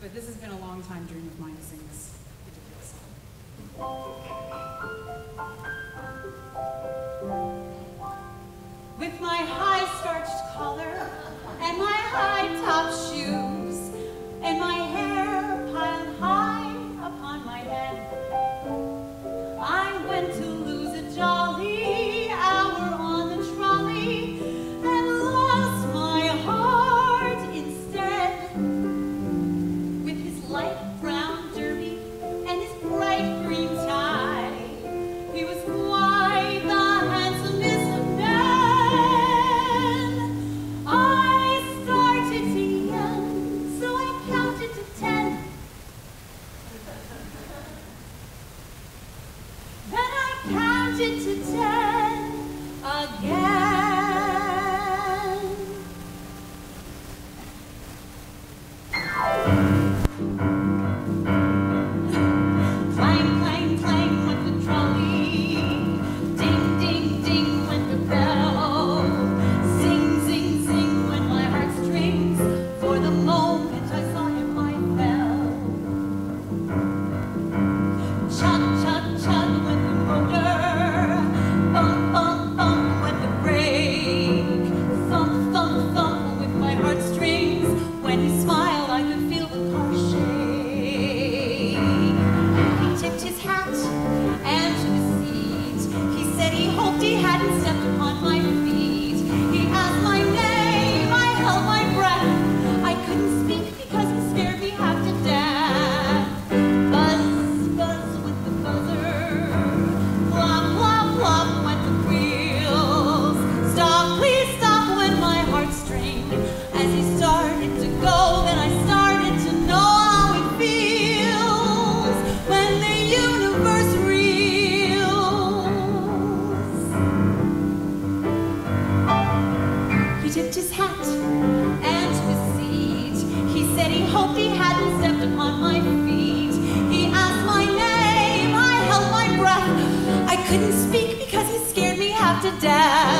But this has been a long time dream of mine to sing this ridiculous song. With my heart. Then I counted to ten again. and to the seeds. He said he hoped he hadn't stepped upon my tipped his hat and his seat. He said he hoped he hadn't stepped upon my feet. He asked my name, I held my breath. I couldn't speak because he scared me half to death.